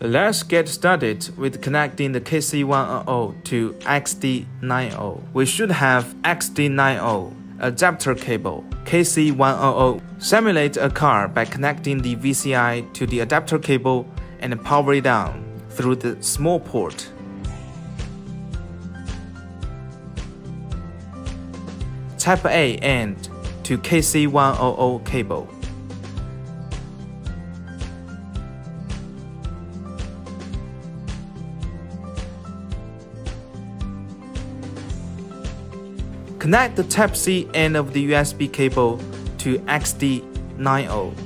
Let's get started with connecting the KC100 to XT90. We should have XT90 adapter cable. KC100 simulate a car by connecting the VCI to the adapter cable and power it on through the small port. Type A end to KC100 cable. Connect the Type-C end of the USB cable to XT90.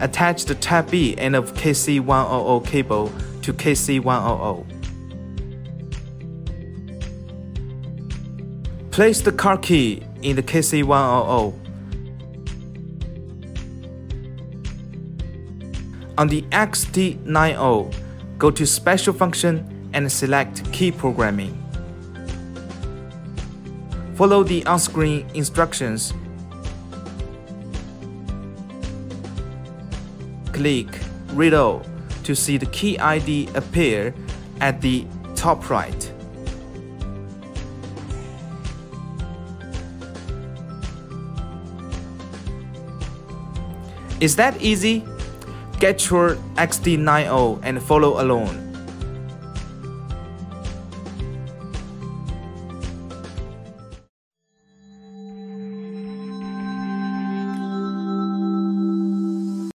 Attach the Type-B end of KC100 cable to KC100. Place the car key in the KC100 On the XT90, go to Special Function and select Key Programming. Follow the on-screen instructions. Click Read All to see the key ID appear at the top right. Is that easy? Get your XT90 and follow along.